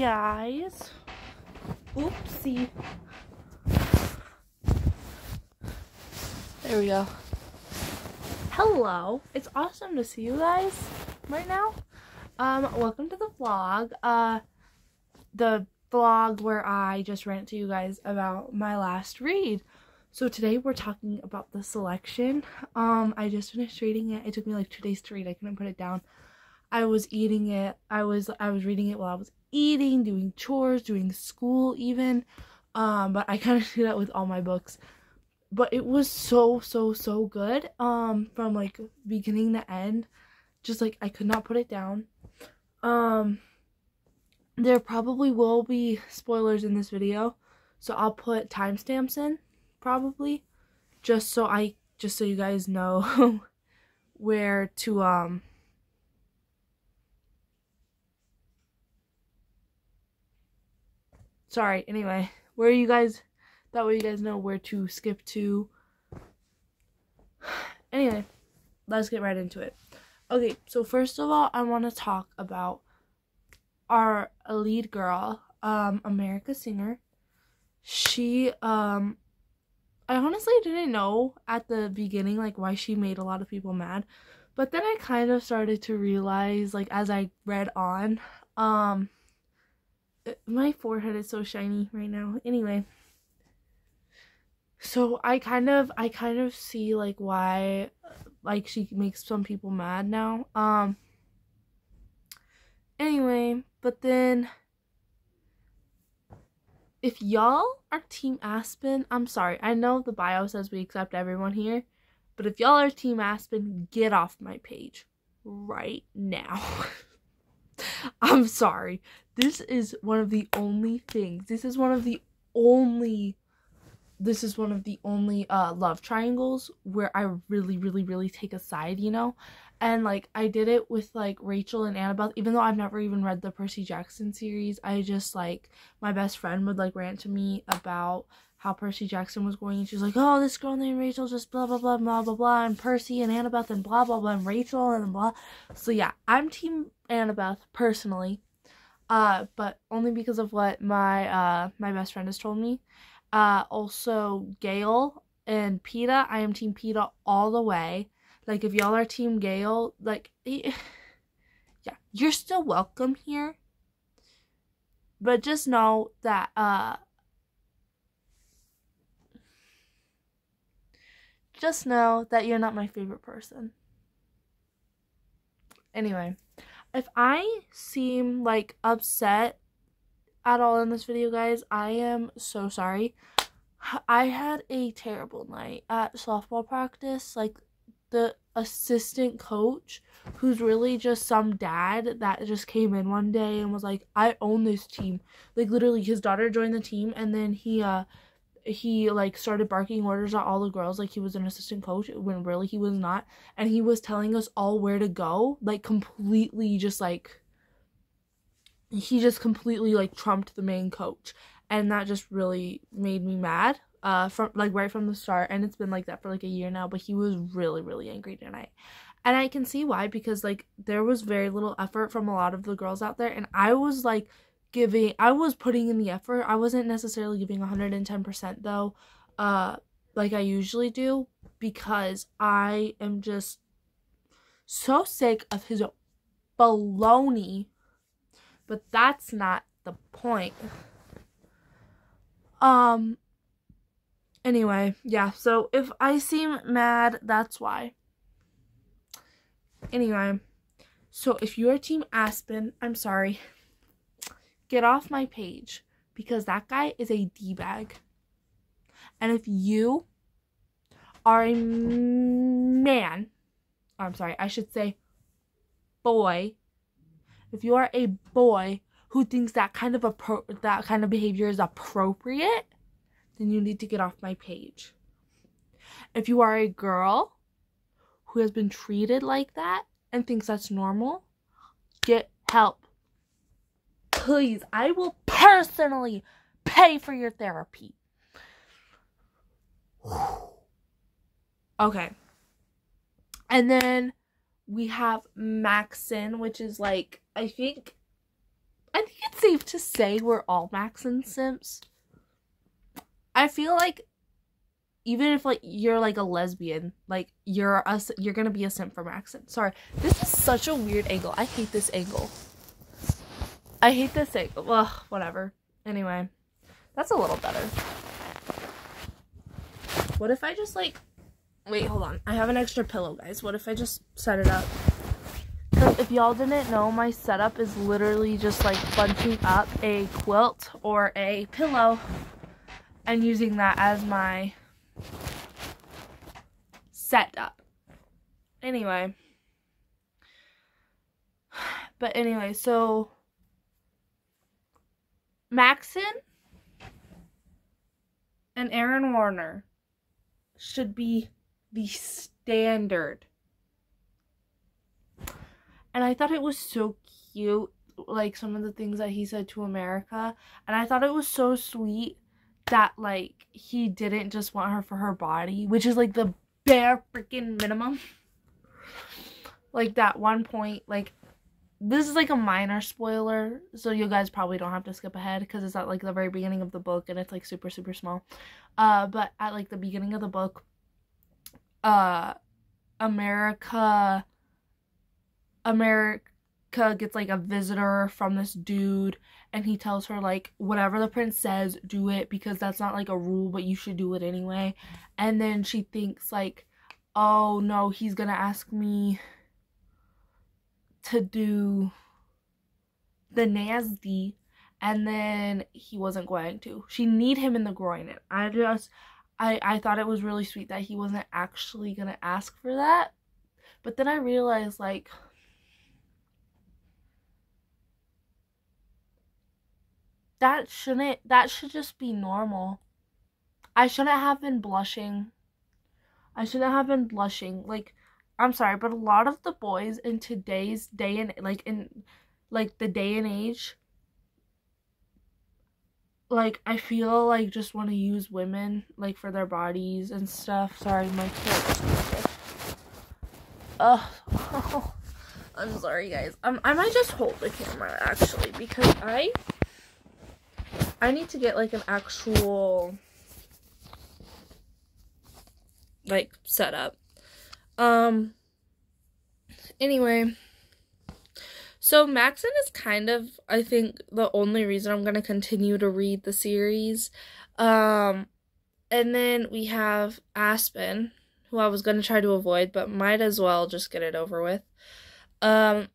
guys. Oopsie. There we go. Hello. It's awesome to see you guys right now. Um, welcome to the vlog. Uh, the vlog where I just rant to you guys about my last read. So today we're talking about the selection. Um, I just finished reading it. It took me like two days to read. I couldn't put it down. I was eating it. I was I was reading it while I was eating, doing chores, doing school even. Um, but I kind of do that with all my books. But it was so so so good. Um, from like beginning to end, just like I could not put it down. Um, there probably will be spoilers in this video, so I'll put timestamps in probably, just so I just so you guys know where to um sorry anyway. Where you guys? That way you guys know where to skip to. Anyway let's get right into it. Okay so first of all i want to talk about our lead girl um america singer. She um i honestly didn't know at the beginning like why she made a lot of people mad but then i kind of started to realize like as i read on um my forehead is so shiny right now. Anyway, so I kind of I kind of see like why like she makes some people mad now. Um anyway, but then if y'all are team Aspen, I'm sorry. I know the bio says we accept everyone here, but if y'all are team Aspen, get off my page right now. I'm sorry. This is one of the only things. This is one of the only this is one of the only uh love triangles where I really really really take a side, you know? And like I did it with like Rachel and Annabeth even though I've never even read the Percy Jackson series. I just like my best friend would like rant to me about how Percy Jackson was going and she's like, Oh, this girl named Rachel just blah blah blah blah blah blah and Percy and Annabeth and blah blah blah and Rachel and blah so yeah, I'm team Annabeth personally. Uh, but only because of what my uh my best friend has told me. Uh, also Gale and Peeta. I am Team Peeta all the way. Like if y'all are Team Gale, like yeah, you're still welcome here. But just know that uh just know that you're not my favorite person. Anyway, if I seem like upset at all in this video, guys, I am so sorry. I had a terrible night at softball practice. Like, the assistant coach, who's really just some dad that just came in one day and was like, I own this team. Like, literally, his daughter joined the team, and then he, uh, he like started barking orders at all the girls like he was an assistant coach when really he was not. And he was telling us all where to go like completely just like he just completely like trumped the main coach. And that just really made me mad uh from like right from the start. And it's been like that for like a year now but he was really really angry tonight. And i can see why because like there was very little effort from a lot of the girls out there. And i was like giving I was putting in the effort. I wasn't necessarily giving 110% though, uh like I usually do because I am just so sick of his baloney. But that's not the point. Um anyway, yeah. So if I seem mad, that's why. Anyway, so if you're team Aspen, I'm sorry. Get off my page because that guy is a D bag. And if you are a man, or I'm sorry, I should say boy, if you are a boy who thinks that kind of appro- that kind of behavior is appropriate, then you need to get off my page. If you are a girl who has been treated like that and thinks that's normal, get help please, I will personally pay for your therapy. okay. And then we have Maxon, which is like, I think, I think it's safe to say we're all Maxon simps? I feel like even if like you're like a lesbian, like you're us, you're gonna be a simp for Maxon. Sorry, this is such a weird angle. I hate this angle. I hate this angle. Ugh, whatever. Anyway, that's a little better. What if I just like, wait, hold on. I have an extra pillow, guys. What if I just set it up? Because if y'all didn't know, my setup is literally just like bunching up a quilt or a pillow and using that as my setup. Anyway. But anyway, so Maxon and Aaron Warner should be the standard. And I thought it was so cute, like some of the things that he said to America. And I thought it was so sweet that, like, he didn't just want her for her body, which is like the bare freaking minimum. like, that one point, like, this is like a minor spoiler, so you guys probably don't have to skip ahead because it's at like the very beginning of the book and it's like super super small. Uh, but at like the beginning of the book, uh, America, America gets like a visitor from this dude and he tells her like whatever the prince says do it because that's not like a rule but you should do it anyway and then she thinks like oh no he's gonna ask me to do the nasty and then he wasn't going to. She need him in the groin. And I just I I thought it was really sweet that he wasn't actually going to ask for that. But then I realized like that shouldn't that should just be normal. I shouldn't have been blushing. I shouldn't have been blushing. Like I'm sorry, but a lot of the boys in today's day and like in like the day and age like I feel like just want to use women like for their bodies and stuff. Sorry, my kid. Ugh. I'm sorry, guys. Um, I might just hold the camera actually because I I need to get like an actual like setup. Um, anyway, so Maxon is kind of, I think, the only reason I'm going to continue to read the series. Um, and then we have Aspen, who I was going to try to avoid, but might as well just get it over with. Um,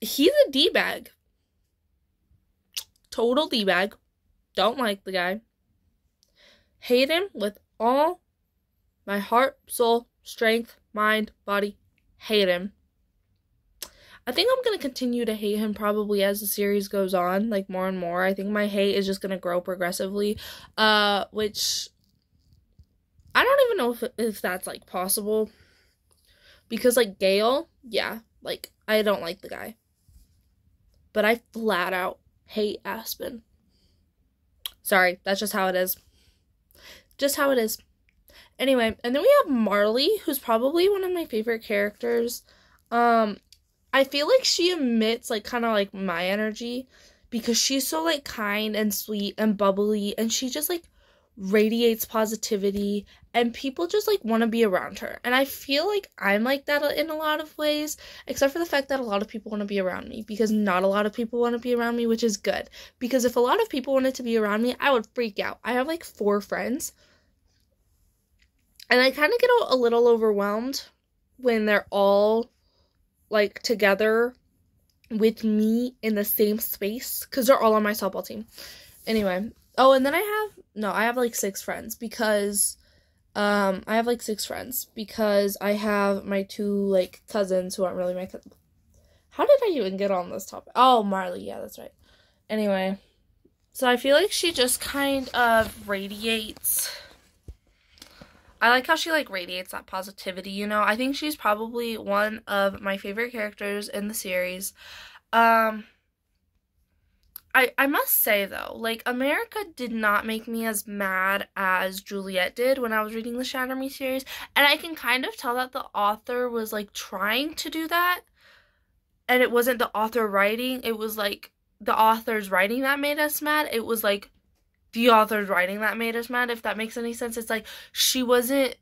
he's a D-bag. Total D-bag. Don't like the guy. Hate him with all my heart, soul, strength, mind, body, hate him. I think I'm going to continue to hate him probably as the series goes on, like more and more. I think my hate is just going to grow progressively, uh, which I don't even know if, if that's like possible. Because, like, Gale, yeah, like, I don't like the guy. But I flat out hate Aspen. Sorry, that's just how it is. Just how it is. Anyway, and then we have Marlee, who's probably one of my favorite characters. Um, I feel like she emits like kind of like my energy because she's so like kind and sweet and bubbly and she just like radiates positivity and people just like want to be around her. And I feel like I'm like that in a lot of ways, except for the fact that a lot of people want to be around me because not a lot of people want to be around me, which is good. Because if a lot of people wanted to be around me, I would freak out. I have like four friends and I kind of get a, a little overwhelmed when they're all like together with me in the same space because they're all on my softball team. Anyway, oh, and then I have no, I have like six friends because um I have like six friends because I have my two like cousins who aren't really my cousins. How did I even get on this topic? Oh, Marlee, yeah, that's right. Anyway, so I feel like she just kind of radiates I like how she like radiates that positivity, you know. I think she's probably one of my favorite characters in the series. Um I I must say though, like America did not make me as mad as Juliette did when I was reading the Shatter Me series, and I can kind of tell that the author was like trying to do that. And it wasn't the author writing, it was like the authors writing that made us mad. It was like the authors writing that made us mad, if that makes any sense. It's like she wasn't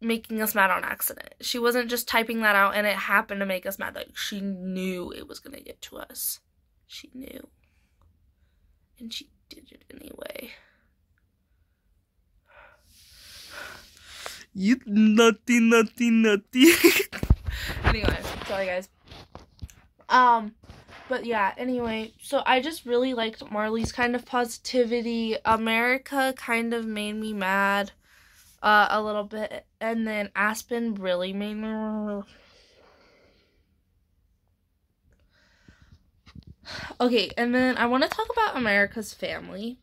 making us mad on accident. She wasn't just typing that out and it happened to make us mad. Like she knew it was going to get to us. She knew. And she did it anyway. You nutty, nutty, nutty. anyway, sorry guys. Um, but yeah, anyway, so I just really liked Marlee's kind of positivity. America kind of made me mad uh, a little bit, and then Aspen really made me. Okay, and then I want to talk about America's family.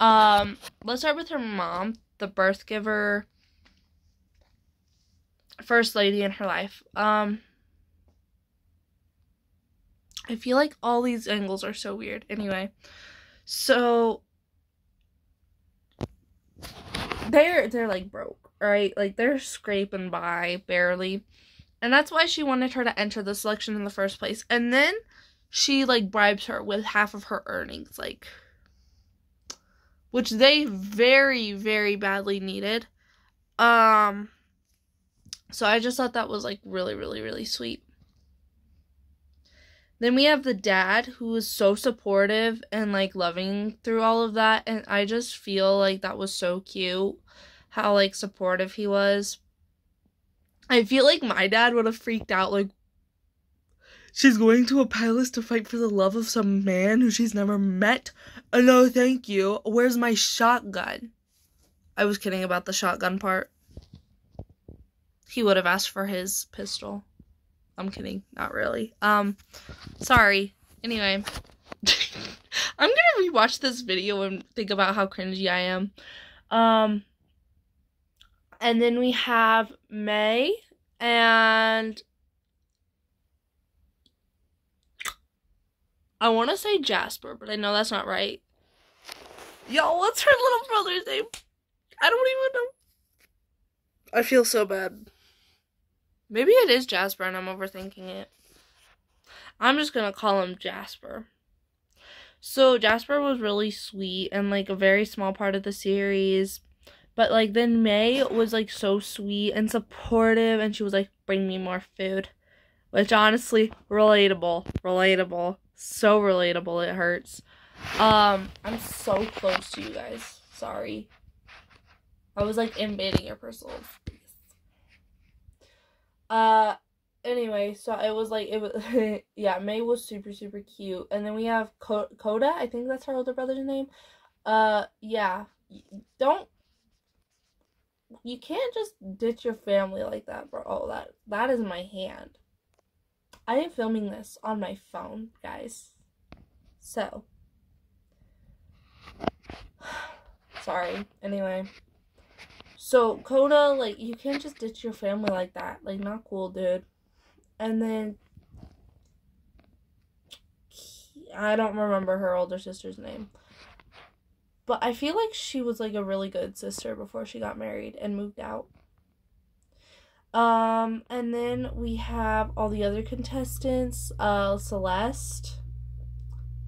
Um, let's start with her mom, the birth giver, first lady in her life. Um, I feel like all these angles are so weird. Anyway, so they're they're like broke, right? Like they're scraping by barely. And that's why she wanted her to enter the selection in the first place. And then she like bribes her with half of her earnings, like which they very, very badly needed. Um so I just thought that was like really, really, really sweet. Then we have the dad who was so supportive and like loving through all of that. And I just feel like that was so cute how like supportive he was. I feel like my dad would have freaked out like she's going to a palace to fight for the love of some man who she's never met. Uh, no, thank you. Where's my shotgun? I was kidding about the shotgun part. He would have asked for his pistol. I'm kidding, not really. Um, sorry. Anyway, I'm gonna rewatch this video and think about how cringy I am. Um, and then we have May and I want to say Jasper, but I know that's not right. Yo, what's her little brother's name? I don't even know. I feel so bad. Maybe it is Jasper and I'm overthinking it. I'm just gonna call him Jasper. So Jasper was really sweet and like a very small part of the series. But like then May was like so sweet and supportive and she was like, bring me more food. Which honestly, relatable. Relatable. So relatable it hurts. Um, I'm so close to you guys. Sorry. I was like invading your personal uh, anyway, so it was like it was yeah, May was super super cute, and then we have Kota. I think that's her older brother's name. Uh, yeah, don't you can't just ditch your family like that, bro. Oh, that that is my hand. I am filming this on my phone, guys. So, sorry. Anyway. So Kota, like, you can't just ditch your family like that. Like, not cool, dude. And then I don't remember her older sister's name. But I feel like she was like a really good sister before she got married and moved out. Um, and then we have all the other contestants. Uh, Celeste.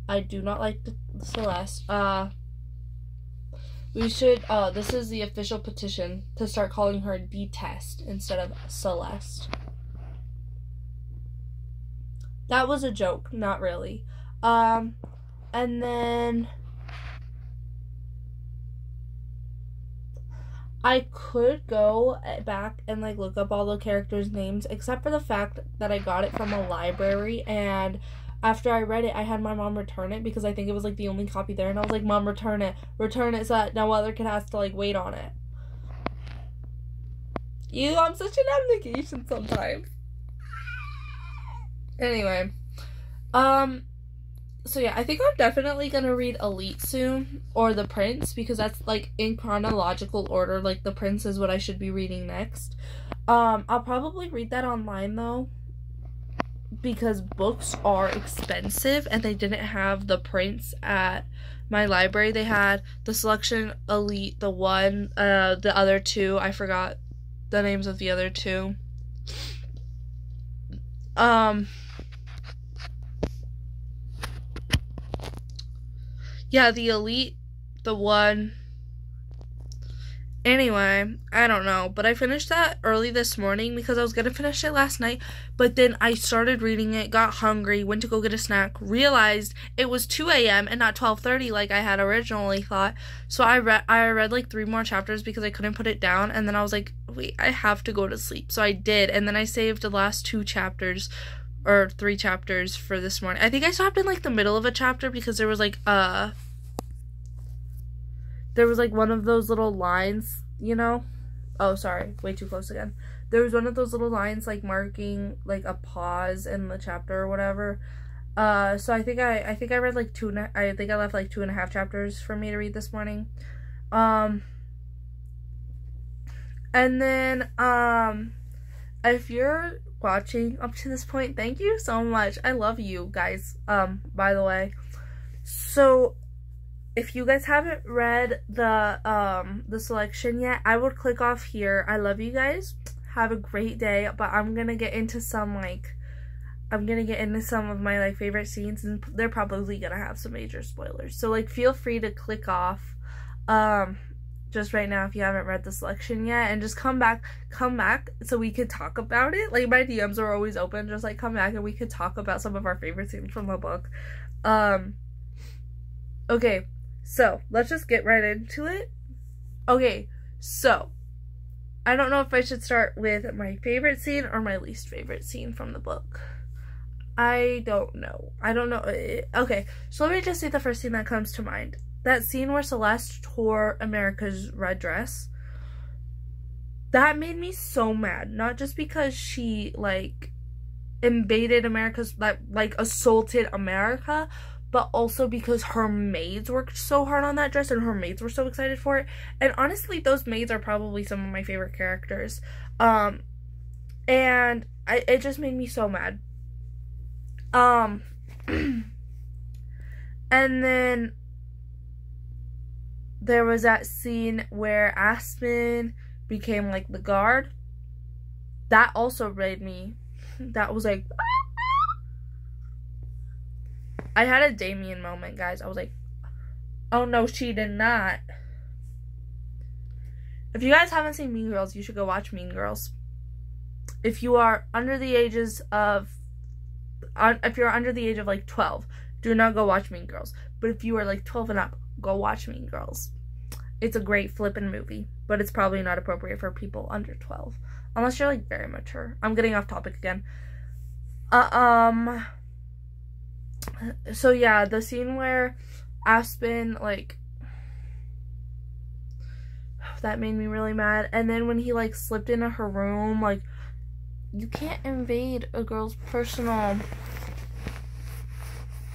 I do not like the Celeste. Uh, we should, uh, this is the official petition to start calling her Detest instead of Celeste. That was a joke, not really. Um, and then I could go back and like look up all the characters' names, except for the fact that I got it from a library and after I read it, I had my mom return it because I think it was like the only copy there, and I was like, "Mom, return it, return it, so that no other kid has to like wait on it." You, I'm such an abnegation sometimes. Anyway, um, so yeah, I think I'm definitely gonna read Elite soon or The Prince because that's like in chronological order. Like The Prince is what I should be reading next. Um, I'll probably read that online though because books are expensive and they didn't have the Prince at my library. They had the selection elite, the one, uh, the other two. I forgot the names of the other two. Um, Yeah, the Elite, the one. Anyway, I don't know, but I finished that early this morning because I was gonna finish it last night, but then I started reading it, got hungry, went to go get a snack, realized it was 2 a.m. and not 12:30 like I had originally thought. So I read I read like three more chapters because I couldn't put it down, and then I was like, wait, I have to go to sleep. So I did, and then I saved the last two chapters or three chapters for this morning. I think I stopped in like the middle of a chapter because there was like uh there was like one of those little lines, you know? Oh, sorry, way too close again. There was one of those little lines like marking like a pause in the chapter or whatever. Uh, so I think I I think I read like two and a, I think I left like two and a half chapters for me to read this morning. Um, and then um, if you're watching up to this point, thank you so much. I love you guys. Um, by the way, so if you guys haven't read the um the selection yet, I would click off here. I love you guys. Have a great day. But I'm gonna get into some like I'm gonna get into some of my like favorite scenes and they're probably gonna have some major spoilers. So like feel free to click off um just right now if you haven't read the selection yet and just come back come back so we could talk about it. Like my DMs are always open, just like come back and we could talk about some of our favorite scenes from the book. Um okay, so let's just get right into it. Okay, so I don't know if I should start with my favorite scene or my least favorite scene from the book. I don't know. I don't know. Okay, so let me just say the first scene that comes to mind. That scene where Celeste tore America's red dress. That made me so mad. Not just because she, like, invaded America's, like, like assaulted America, but also because her maids worked so hard on that dress and her maids were so excited for it. And honestly, those maids are probably some of my favorite characters. Um, and I, it just made me so mad. Um, and then there was that scene where Aspen became like the guard. That also made me, that was like, I had a Damian moment, guys. I was like, oh no, she did not. If you guys haven't seen Mean Girls, you should go watch Mean Girls. If you are under the ages of, if you're under the age of like 12, do not go watch Mean Girls. But if you are like 12 and up, go watch Mean Girls. It's a great flippin' movie, but it's probably not appropriate for people under 12. Unless you're like very mature. I'm getting off topic again. Uh, um, so yeah, the scene where Aspen like that made me really mad. And then when he like slipped into her room, like you can't invade a girl's personal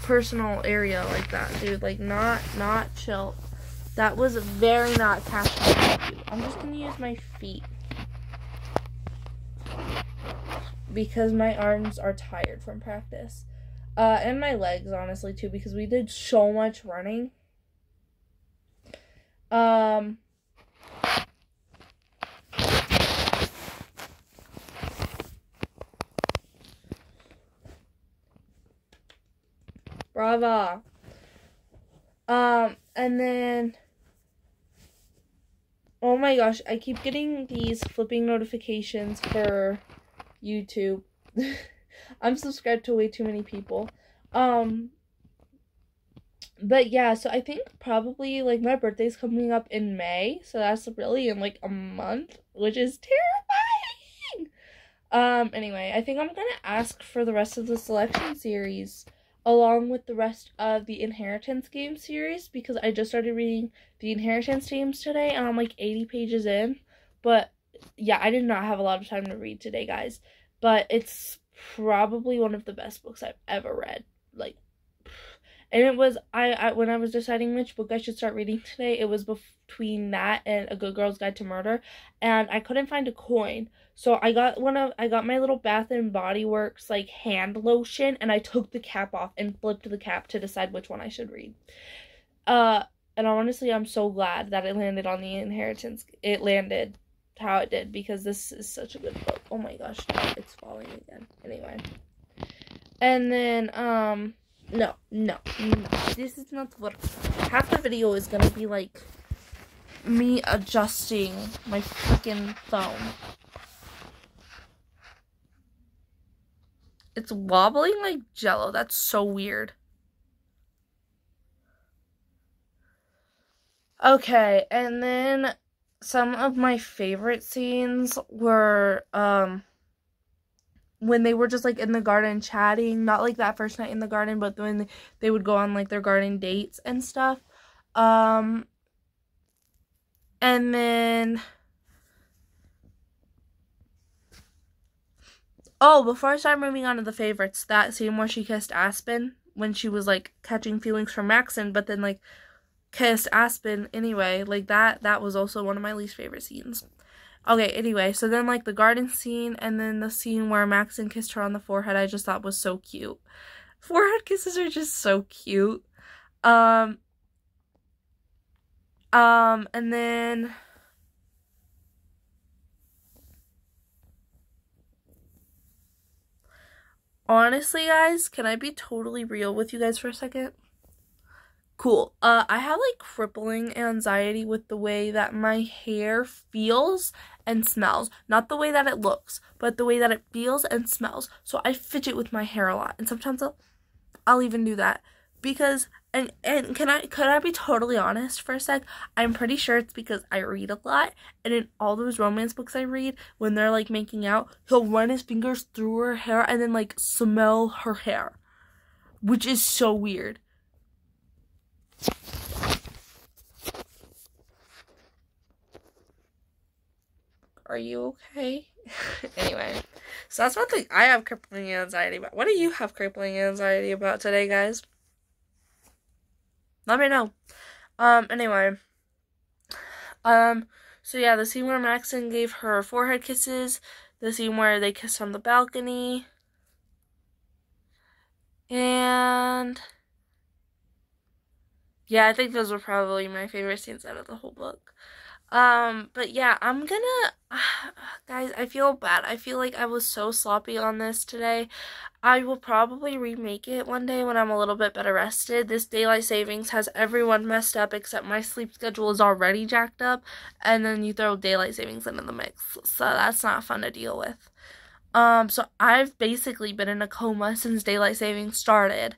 personal area like that, dude. Like not not chill. That was very not casual. I'm just gonna use my feet because my arms are tired from practice. Uh, and my legs, honestly, too, because we did so much running. Um, Brava. Um, and then, oh my gosh, I keep getting these flipping notifications for YouTube. I'm subscribed to way too many people. Um but yeah, so I think probably like my birthday's coming up in May, so that's really in like a month, which is terrifying. Um anyway, I think I'm going to ask for the rest of the selection series along with the rest of the inheritance game series because I just started reading the inheritance games today and I'm like 80 pages in. But yeah, I did not have a lot of time to read today, guys. But it's probably one of the best books I've ever read. Like, and it was I, I when I was deciding which book I should start reading today, it was between that and A Good Girl's Guide to Murder, and I couldn't find a coin. So I got one of I got my little Bath and Body Works like hand lotion, and I took the cap off and flipped the cap to decide which one I should read. Uh, and honestly, I'm so glad that it landed on the inheritance. It landed how it did because this is such a good book. Oh my gosh, it's falling again. Anyway. And then um no, no, no. This is not what half the video is gonna be like me adjusting my freaking phone. It's wobbling like jello. That's so weird. Okay, and then some of my favorite scenes were um when they were just like in the garden chatting, not like that first night in the garden, but when they would go on like their garden dates and stuff. Um and then Oh, before I start moving on to the favorites, that scene where she kissed Aspen when she was like catching feelings for Maxon, but then like kissed Aspen anyway. Like that that was also one of my least favorite scenes. Okay, anyway, so then like the garden scene and then the scene where Maxon kissed her on the forehead I just thought was so cute. Forehead kisses are just so cute. Um um and then Honestly, guys, can I be totally real with you guys for a second? Cool. Uh, I have like crippling anxiety with the way that my hair feels and smells. Not the way that it looks, but the way that it feels and smells. So I fidget with my hair a lot. And sometimes I'll, I'll even do that. Because, and, and can I, could I be totally honest for a sec? I'm pretty sure it's because I read a lot. And in all those romance books I read, when they're like making out, he'll run his fingers through her hair and then like smell her hair. Which is so weird. Are you okay? anyway, so that's one thing I have crippling anxiety about. What do you have crippling anxiety about today, guys? Let me know. Um, anyway. Um, so yeah, the scene where Maxon gave her forehead kisses, the scene where they kissed on the balcony, and yeah, I think those were probably my favorite scenes out of the whole book. Um, but yeah, I'm gonna, guys, I feel bad. I feel like I was so sloppy on this today. I will probably remake it one day when I'm a little bit better rested. This daylight savings has everyone messed up except my sleep schedule is already jacked up, and then you throw daylight savings into the mix, so that's not fun to deal with. Um, so I've basically been in a coma since daylight savings started.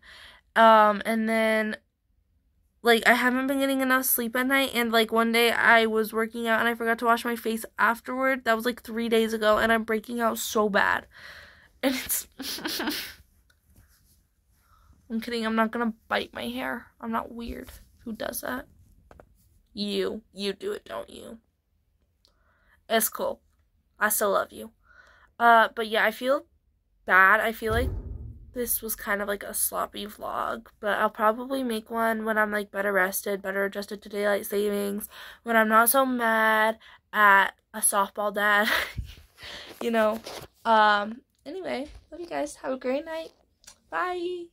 Um, and then like I haven't been getting enough sleep at night and like one day I was working out and I forgot to wash my face afterward. That was like 3 days ago and I'm breaking out so bad. And it's I'm kidding. I'm not going to bite my hair. I'm not weird. Who does that? You. You do it, don't you? It's cool. I still love you. Uh but yeah, I feel bad. I feel like this was kind of like a sloppy vlog, but I'll probably make one when I'm like better rested, better adjusted to daylight savings, when I'm not so mad at a softball dad. you know. Um anyway, love you guys. Have a great night. Bye.